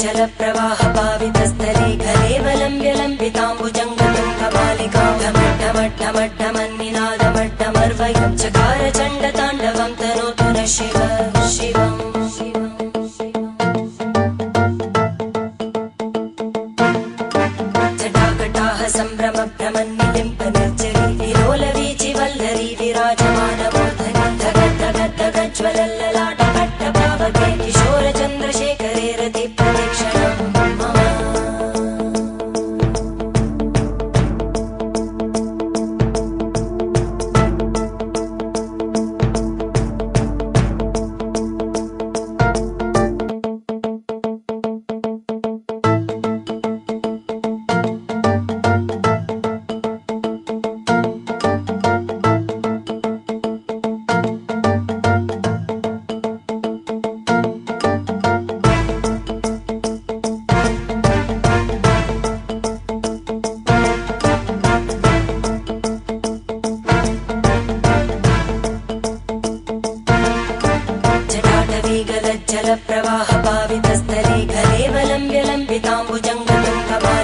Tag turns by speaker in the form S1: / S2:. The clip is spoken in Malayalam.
S1: जलप्रवाह